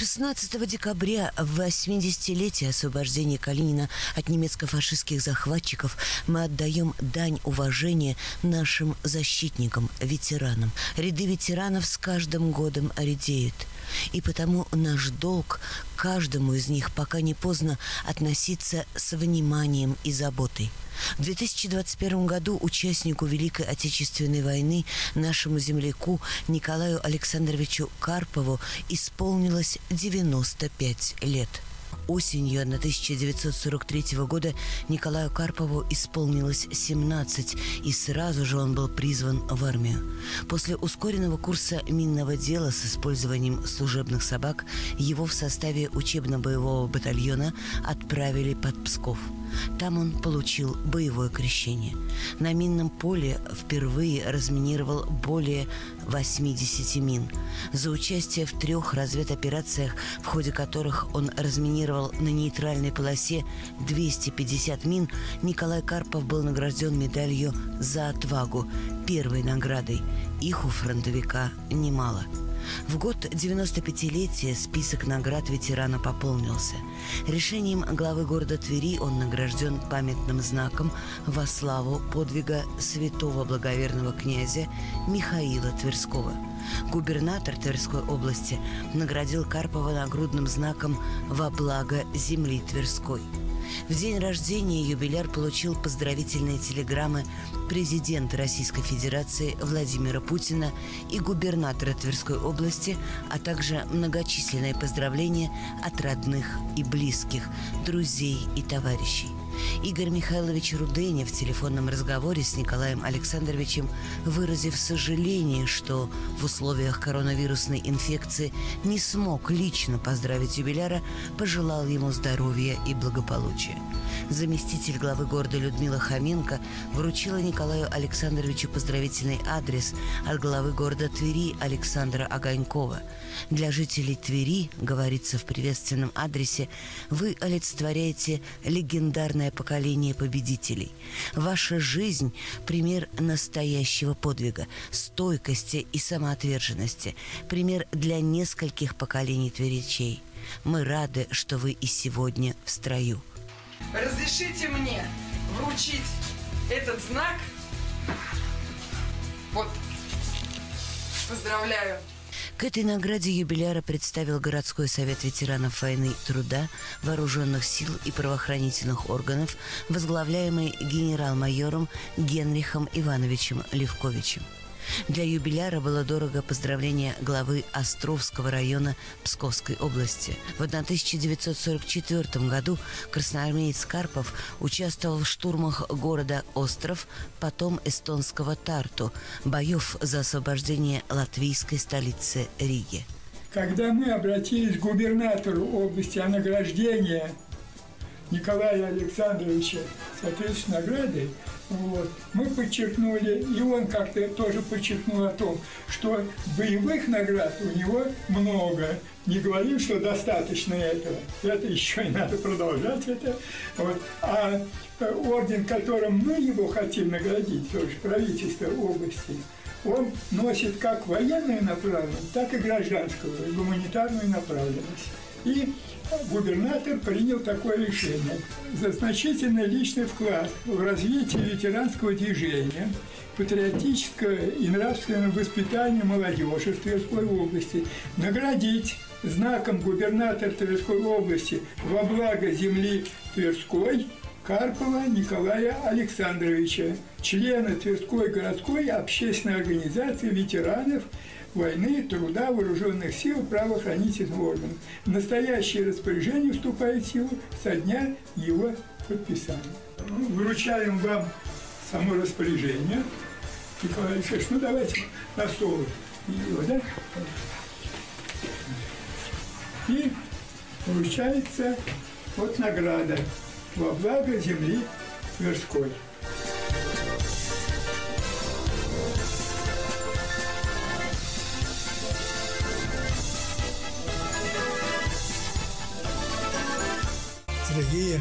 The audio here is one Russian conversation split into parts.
16 декабря, в 80-летие освобождения Калинина от немецко-фашистских захватчиков, мы отдаем дань уважения нашим защитникам, ветеранам. Ряды ветеранов с каждым годом редеют. И потому наш долг каждому из них, пока не поздно, относиться с вниманием и заботой. В 2021 году участнику Великой Отечественной войны, нашему земляку Николаю Александровичу Карпову исполнилось 95 лет – Осенью 1943 года Николаю Карпову исполнилось 17, и сразу же он был призван в армию. После ускоренного курса минного дела с использованием служебных собак его в составе учебно-боевого батальона отправили под Псков – там он получил боевое крещение. На минном поле впервые разминировал более 80 мин. За участие в трех разведоперациях, в ходе которых он разминировал на нейтральной полосе 250 мин, Николай Карпов был награжден медалью «За отвагу», первой наградой. Их у фронтовика немало – в год 95-летия список наград ветерана пополнился. Решением главы города Твери он награжден памятным знаком во славу подвига святого благоверного князя Михаила Тверского. Губернатор Тверской области наградил Карпова нагрудным знаком во благо земли Тверской – в день рождения юбиляр получил поздравительные телеграммы президента Российской Федерации Владимира Путина и губернатора Тверской области, а также многочисленные поздравления от родных и близких, друзей и товарищей. Игорь Михайлович Руденя в телефонном разговоре с Николаем Александровичем, выразив сожаление, что в условиях коронавирусной инфекции не смог лично поздравить юбиляра, пожелал ему здоровья и благополучия. Заместитель главы города Людмила Хоменко вручила Николаю Александровичу поздравительный адрес от главы города Твери Александра Огонькова. Для жителей Твери, говорится в приветственном адресе, вы олицетворяете легендарное поколение победителей. Ваша жизнь – пример настоящего подвига, стойкости и самоотверженности, пример для нескольких поколений тверичей. Мы рады, что вы и сегодня в строю. Разрешите мне вручить этот знак. Вот. Поздравляю. К этой награде юбиляра представил городской совет ветеранов войны труда, вооруженных сил и правоохранительных органов, возглавляемый генерал-майором Генрихом Ивановичем Левковичем. Для юбиляра было дорого поздравление главы Островского района Псковской области. В 1944 году красноармеец Карпов участвовал в штурмах города Остров, потом эстонского Тарту, боев за освобождение латвийской столицы Риги. Когда мы обратились к губернатору области о награждении Николая Александровича соответственно наградой, вот. Мы подчеркнули, и он как-то тоже подчеркнул о том, что боевых наград у него много. Не говорим, что достаточно этого. Это еще и надо продолжать это. Вот. А э, орден, которым мы его хотим наградить, тоже правительство области, он носит как военную направленность, так и гражданскую, гуманитарную направленность. И губернатор принял такое решение. За значительный личный вклад в развитие ветеранского движения, патриотического и нравственного воспитания молодежи в Тверской области наградить знаком губернатора Тверской области во благо земли Тверской Карпова Николая Александровича, члена Тверской городской общественной организации ветеранов войны, труда, вооруженных сил, правоохранительных органов. Настоящее распоряжение вступает в силу со дня его подписания. Ну, вручаем вам само распоряжение. Николай Алексеевич, ну давайте на стол его, да? И вручается вот награда во благо земли Тверской. Дорогие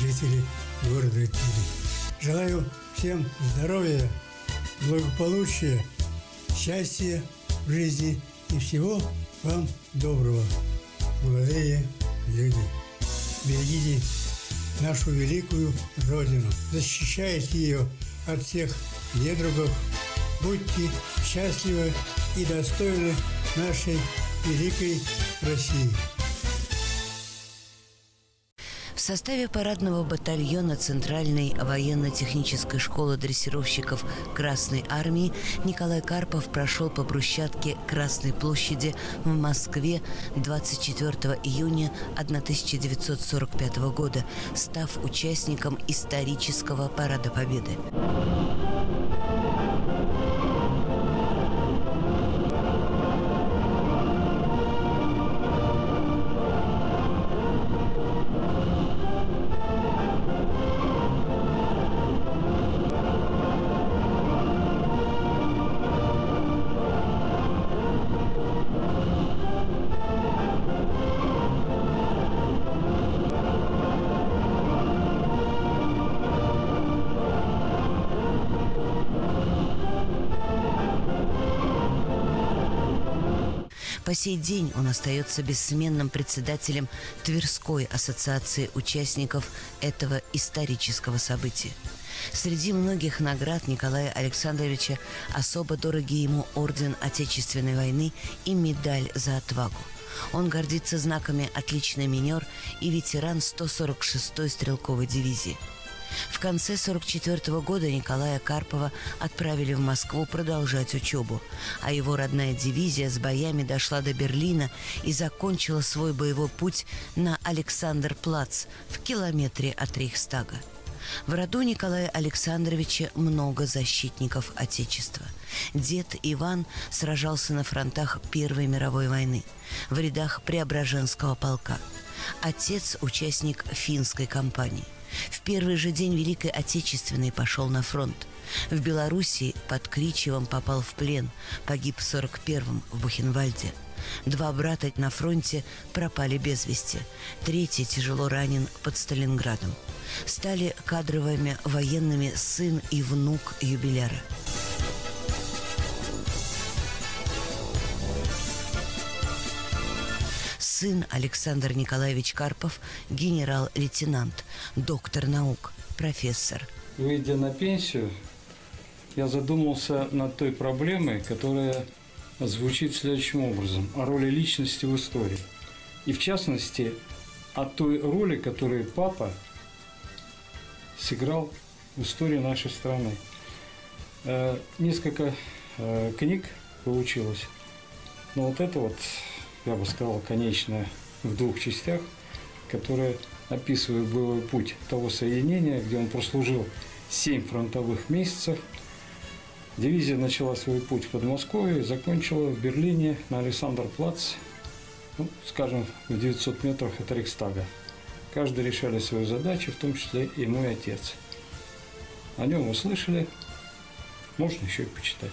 жители города Твери. Желаю всем здоровья, благополучия, счастья в жизни и всего вам доброго, молодые люди. Берегите нашу великую Родину, защищайте ее от всех недругов, будьте счастливы и достойны нашей великой России. Составе парадного батальона Центральной военно-технической школы дрессировщиков Красной Армии Николай Карпов прошел по брусчатке Красной площади в Москве 24 июня 1945 года, став участником исторического парада Победы. По сей день он остается бессменным председателем Тверской ассоциации участников этого исторического события. Среди многих наград Николая Александровича особо дороги ему орден Отечественной войны и медаль за отвагу. Он гордится знаками «Отличный минер» и ветеран 146-й стрелковой дивизии – в конце 1944 года Николая Карпова отправили в Москву продолжать учебу, а его родная дивизия с боями дошла до Берлина и закончила свой боевой путь на Александр-Плац в километре от Рейхстага. В роду Николая Александровича много защитников Отечества. Дед Иван сражался на фронтах Первой мировой войны в рядах Преображенского полка. Отец – участник финской кампании – в первый же день Великой Отечественной пошел на фронт. В Белоруссии под Кричевом попал в плен, погиб в 41-м в Бухенвальде. Два брата на фронте пропали без вести. Третий тяжело ранен под Сталинградом. Стали кадровыми военными сын и внук юбиляра. Сын Александр Николаевич Карпов, генерал-лейтенант, доктор наук, профессор. Выйдя на пенсию, я задумался над той проблемой, которая звучит следующим образом – о роли личности в истории. И в частности, о той роли, которую папа сыграл в истории нашей страны. Э, несколько э, книг получилось, но вот это вот я бы сказал, конечная в двух частях, которая описывает боевой путь того соединения, где он прослужил 7 фронтовых месяцев. Дивизия начала свой путь в Подмосковье и закончила в Берлине на Александр-Плац, ну, скажем, в 900 метрах от Рейхстага. Каждый решали свою задачу, в том числе и мой отец. О нем вы слышали, можно еще и почитать.